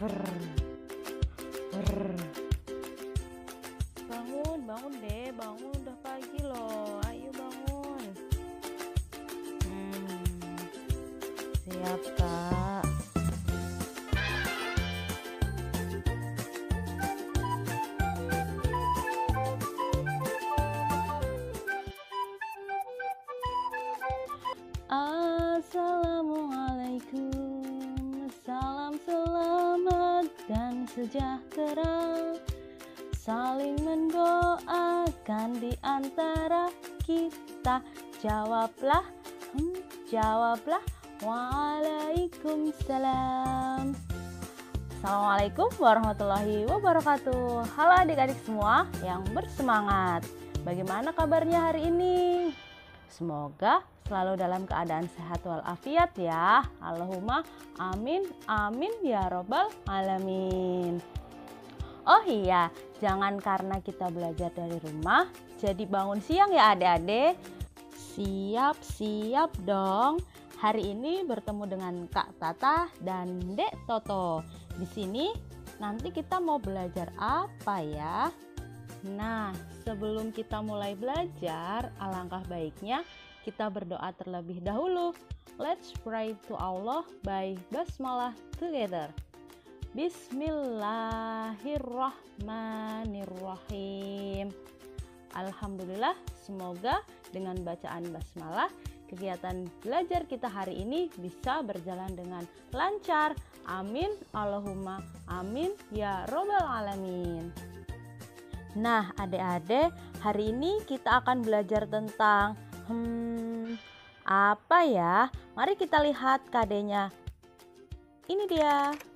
Bangun, sejahtera Saling mendoakan di antara kita Jawablah, hmm, jawablah Waalaikumsalam Assalamualaikum warahmatullahi wabarakatuh Halo adik-adik semua yang bersemangat Bagaimana kabarnya hari ini? Semoga selalu dalam keadaan sehat walafiat ya. Allahumma amin amin ya robbal alamin. Oh iya, jangan karena kita belajar dari rumah jadi bangun siang ya adik-adik. Siap, siap dong. Hari ini bertemu dengan Kak Tata dan Dek Toto. Di sini nanti kita mau belajar apa ya? Nah, sebelum kita mulai belajar, alangkah baiknya kita berdoa terlebih dahulu. Let's pray to Allah by basmalah together. Bismillahirrahmanirrahim. Alhamdulillah, semoga dengan bacaan basmalah kegiatan belajar kita hari ini bisa berjalan dengan lancar. Amin. Allahumma amin ya robbal alamin. Nah, adik-adik, hari ini kita akan belajar tentang Hmm, apa ya? Mari kita lihat KD-nya. Ini dia.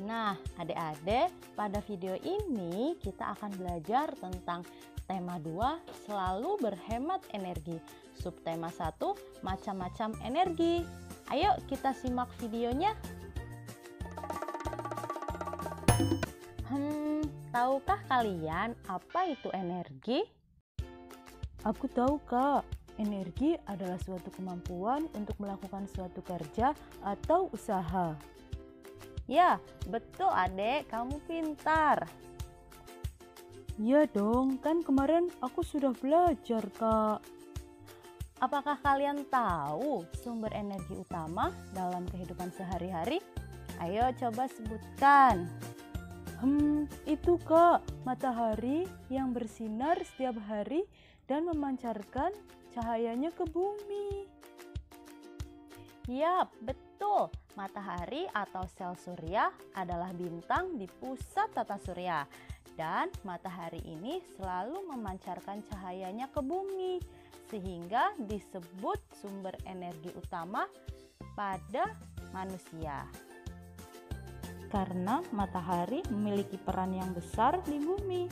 Nah, adik-adik, pada video ini kita akan belajar tentang tema 2 selalu berhemat energi. Subtema 1 macam-macam energi. Ayo kita simak videonya. Hmm, tahukah kalian apa itu energi? Aku tahu, Kak. Energi adalah suatu kemampuan untuk melakukan suatu kerja atau usaha. Ya, betul, Adek. Kamu pintar. Iya dong, kan kemarin aku sudah belajar, Kak. Apakah kalian tahu sumber energi utama dalam kehidupan sehari-hari? Ayo coba sebutkan. Hmm, itu kak, matahari yang bersinar setiap hari dan memancarkan cahayanya ke bumi. Yap, betul. Matahari atau sel surya adalah bintang di pusat tata surya. Dan matahari ini selalu memancarkan cahayanya ke bumi sehingga disebut sumber energi utama pada manusia karena matahari memiliki peran yang besar di bumi.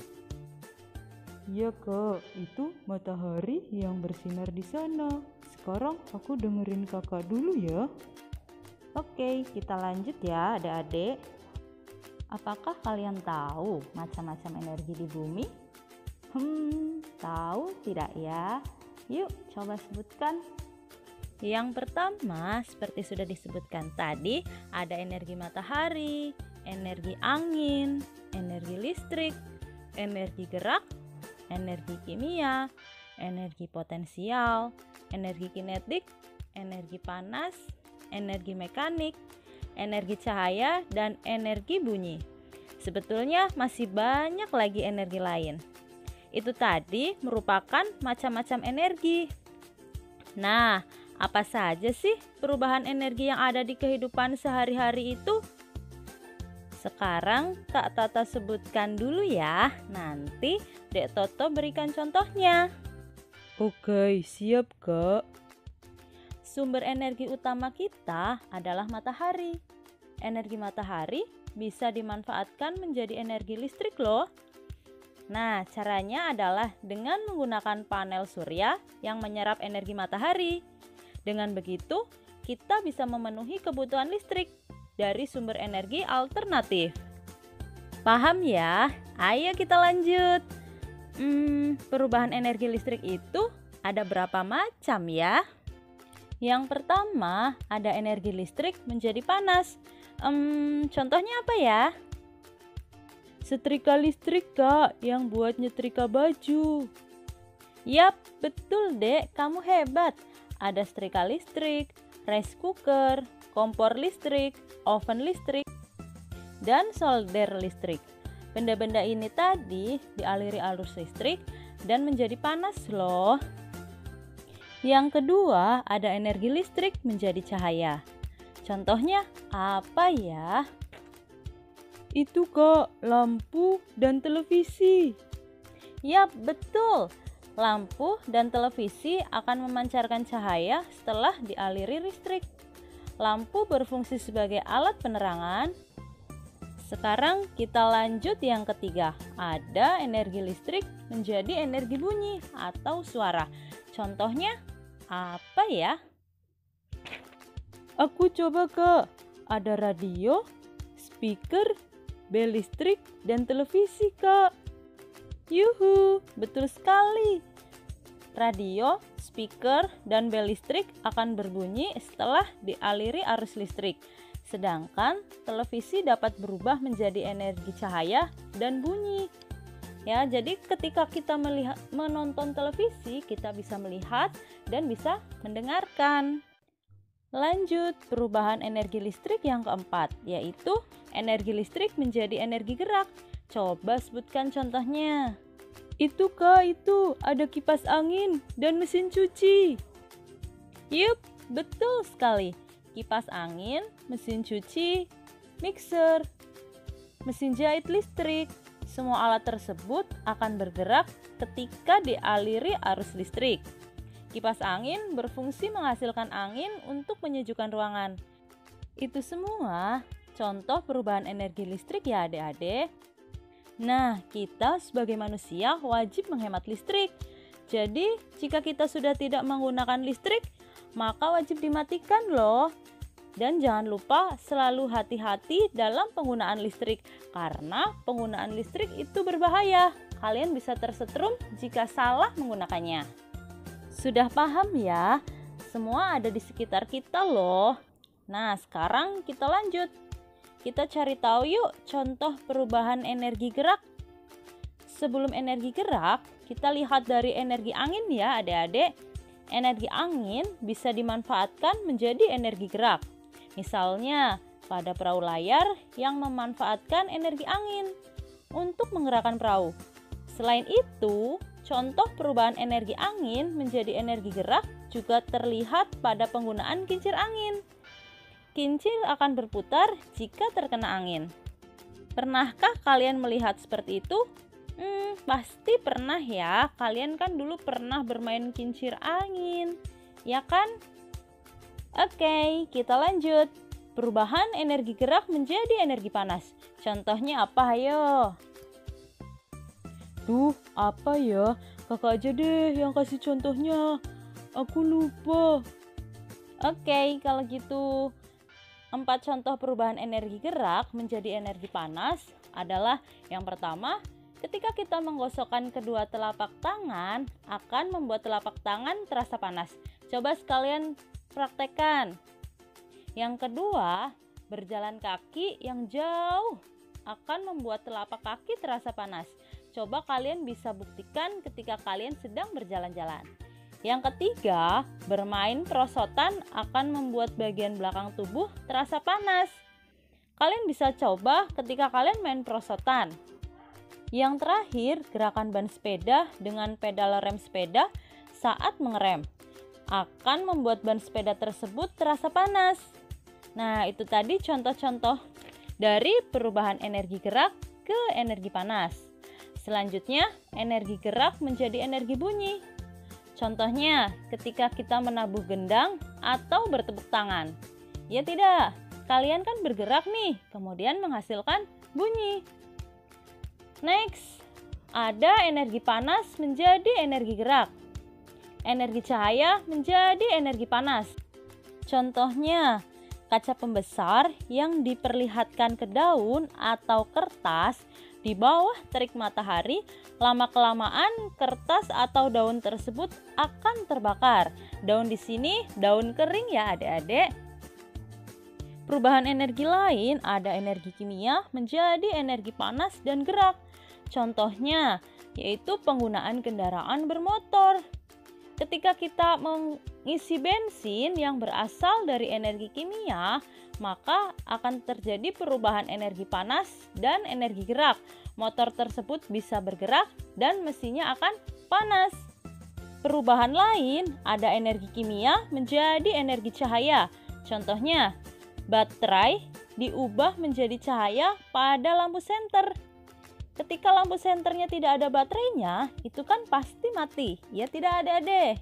Ya kak, itu matahari yang bersinar di sana. Sekarang aku dengerin kakak dulu ya. Oke, kita lanjut ya adik-adik. Apakah kalian tahu macam-macam energi di bumi? Hmm, tahu tidak ya? Yuk, coba sebutkan yang pertama, seperti sudah disebutkan tadi, ada energi matahari, energi angin, energi listrik, energi gerak, energi kimia, energi potensial, energi kinetik, energi panas, energi mekanik, energi cahaya, dan energi bunyi. Sebetulnya masih banyak lagi energi lain. Itu tadi merupakan macam-macam energi. Nah, apa saja sih perubahan energi yang ada di kehidupan sehari-hari itu? Sekarang Kak Tata sebutkan dulu ya, nanti Dek Toto berikan contohnya. Oke, siap Kak. Sumber energi utama kita adalah matahari. Energi matahari bisa dimanfaatkan menjadi energi listrik loh. Nah, caranya adalah dengan menggunakan panel surya yang menyerap energi matahari. Dengan begitu, kita bisa memenuhi kebutuhan listrik dari sumber energi alternatif. Paham ya? Ayo kita lanjut. Hmm, perubahan energi listrik itu ada berapa macam ya? Yang pertama, ada energi listrik menjadi panas. Um, contohnya apa ya? Setrika listrik, Kak, yang buat nyetrika baju. Yap, betul, Dek. Kamu hebat. Ada setrika listrik, rice cooker, kompor listrik, oven listrik, dan solder listrik. Benda-benda ini tadi dialiri arus listrik dan menjadi panas loh. Yang kedua, ada energi listrik menjadi cahaya. Contohnya apa ya? Itu kak, lampu dan televisi. Yap, betul. Lampu dan televisi akan memancarkan cahaya setelah dialiri listrik. Lampu berfungsi sebagai alat penerangan. Sekarang kita lanjut yang ketiga. Ada energi listrik menjadi energi bunyi atau suara. Contohnya apa ya? Aku coba ke ada radio, speaker, bel listrik, dan televisi kak. Yuhu, betul sekali. Radio, speaker, dan bel listrik akan berbunyi setelah dialiri arus listrik. Sedangkan televisi dapat berubah menjadi energi cahaya dan bunyi. Ya, jadi ketika kita melihat menonton televisi, kita bisa melihat dan bisa mendengarkan. Lanjut, perubahan energi listrik yang keempat, yaitu energi listrik menjadi energi gerak. Coba sebutkan contohnya. Itu kak, itu ada kipas angin dan mesin cuci. Yup, betul sekali. Kipas angin, mesin cuci, mixer, mesin jahit listrik, semua alat tersebut akan bergerak ketika dialiri arus listrik. Kipas angin berfungsi menghasilkan angin untuk menyejukkan ruangan. Itu semua contoh perubahan energi listrik ya adik-adik. Nah, kita sebagai manusia wajib menghemat listrik. Jadi, jika kita sudah tidak menggunakan listrik, maka wajib dimatikan loh dan jangan lupa selalu hati-hati dalam penggunaan listrik karena penggunaan listrik itu berbahaya. Kalian bisa tersetrum jika salah menggunakannya. Sudah paham ya? Semua ada di sekitar kita loh. Nah, sekarang kita lanjut. Kita cari tahu yuk contoh perubahan energi gerak. Sebelum energi gerak, kita lihat dari energi angin ya adik-adik. Energi angin bisa dimanfaatkan menjadi energi gerak. Misalnya, pada perahu layar yang memanfaatkan energi angin untuk menggerakkan perahu. Selain itu, contoh perubahan energi angin menjadi energi gerak juga terlihat pada penggunaan kincir angin. Kincir akan berputar jika terkena angin. Pernahkah kalian melihat seperti itu? Hmm, pasti pernah ya. Kalian kan dulu pernah bermain kincir angin, ya kan? Oke, kita lanjut. Perubahan energi gerak menjadi energi panas. Contohnya apa, ayo? Duh, apa ya? Kakak aja deh yang kasih contohnya. Aku lupa. Oke, kalau gitu empat contoh perubahan energi gerak menjadi energi panas adalah yang pertama, ketika kita menggosokkan kedua telapak tangan akan membuat telapak tangan terasa panas. Coba sekalian praktekkan. Yang kedua, berjalan kaki yang jauh akan membuat telapak kaki terasa panas. Coba kalian bisa buktikan ketika kalian sedang berjalan-jalan. Yang ketiga, bermain perosotan akan membuat bagian belakang tubuh terasa panas. Kalian bisa coba ketika kalian main perosotan. Yang terakhir, gerakan ban sepeda dengan pedal rem sepeda saat mengerem akan membuat ban sepeda tersebut terasa panas. Nah, itu tadi contoh-contoh dari perubahan energi gerak ke energi panas. Selanjutnya, energi gerak menjadi energi bunyi. Contohnya, ketika kita menabuh gendang atau bertepuk tangan. Ya tidak, kalian kan bergerak nih, kemudian menghasilkan bunyi. Next, ada energi panas menjadi energi gerak energi cahaya menjadi energi panas. Contohnya, kaca pembesar yang diperlihatkan ke daun atau kertas di bawah terik matahari, lama-kelamaan kertas atau daun tersebut akan terbakar. Daun di sini daun kering ya adik-adik. Perubahan energi lain ada energi kimia menjadi energi panas dan gerak. Contohnya yaitu penggunaan kendaraan bermotor. Ketika kita mengisi bensin yang berasal dari energi kimia, maka akan terjadi perubahan energi panas dan energi gerak. Motor tersebut bisa bergerak dan mesinnya akan panas. Perubahan lain ada energi kimia menjadi energi cahaya. Contohnya, baterai diubah menjadi cahaya pada lampu senter. Ketika lampu senternya tidak ada baterainya, itu kan pasti mati. Ya tidak ada deh.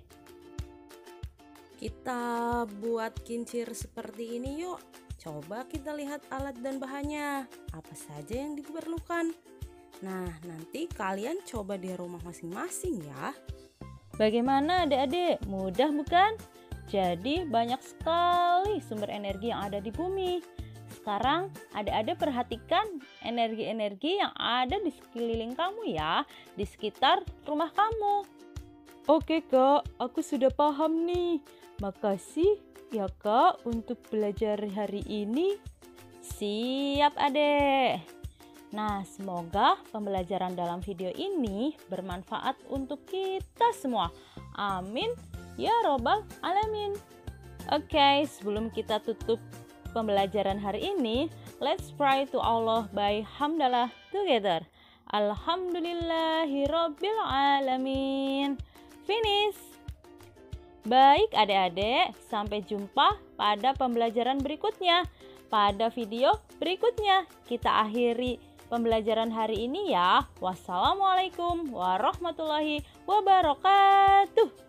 Kita buat kincir seperti ini yuk. Coba kita lihat alat dan bahannya, apa saja yang diperlukan. Nah, nanti kalian coba di rumah masing-masing ya. Bagaimana adik-adik? Mudah bukan? Jadi banyak sekali sumber energi yang ada di bumi. Sekarang adik-adik perhatikan energi-energi yang ada di sekeliling kamu ya, di sekitar rumah kamu. Oke kak, aku sudah paham nih. Makasih ya kak untuk belajar hari ini. Siap adek. Nah, semoga pembelajaran dalam video ini bermanfaat untuk kita semua. Amin. Ya Robbal Alamin. Oke, okay, sebelum kita tutup pembelajaran hari ini, let's pray to Allah by hamdalah together. Alhamdulillahirabbil alamin. Finish. Baik adik-adik, sampai jumpa pada pembelajaran berikutnya. Pada video berikutnya, kita akhiri pembelajaran hari ini ya. Wassalamualaikum warahmatullahi wabarakatuh.